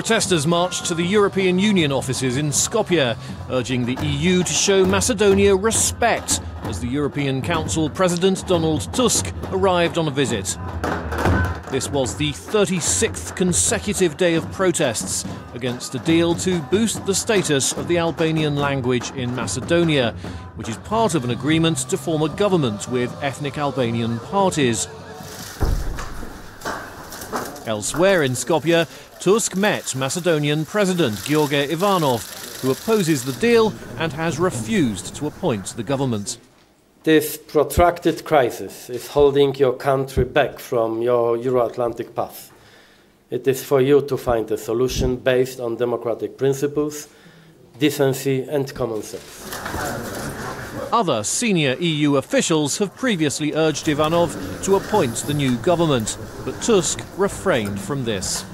Protesters marched to the European Union offices in Skopje, urging the EU to show Macedonia respect as the European Council President Donald Tusk arrived on a visit. This was the 36th consecutive day of protests against a deal to boost the status of the Albanian language in Macedonia, which is part of an agreement to form a government with ethnic Albanian parties. Elsewhere in Skopje, Tusk met Macedonian President Gjorge Ivanov, who opposes the deal and has refused to appoint the government. This protracted crisis is holding your country back from your Euro Atlantic path. It is for you to find a solution based on democratic principles, decency, and common sense. Other senior EU officials have previously urged Ivanov to appoint the new government, but Tusk refrained from this.